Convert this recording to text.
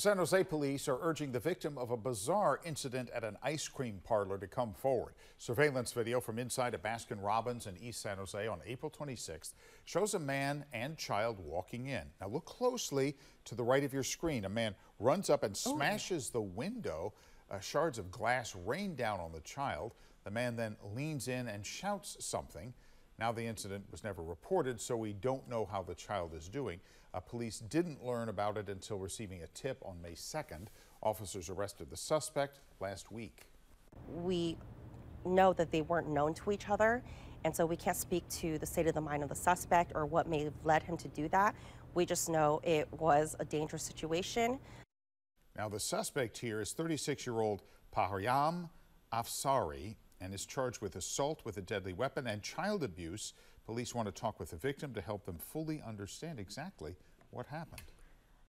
San Jose police are urging the victim of a bizarre incident at an ice cream parlor to come forward. Surveillance video from inside a Baskin Robbins in East San Jose on April 26th shows a man and child walking in. Now look closely to the right of your screen. A man runs up and smashes the window. Uh, shards of glass rain down on the child. The man then leans in and shouts something. Now, the incident was never reported, so we don't know how the child is doing. Uh, police didn't learn about it until receiving a tip on May 2nd. Officers arrested the suspect last week. We know that they weren't known to each other, and so we can't speak to the state of the mind of the suspect or what may have led him to do that. We just know it was a dangerous situation. Now, the suspect here is 36 year old Paharyam Afsari and is charged with assault with a deadly weapon and child abuse. Police want to talk with the victim to help them fully understand exactly what happened.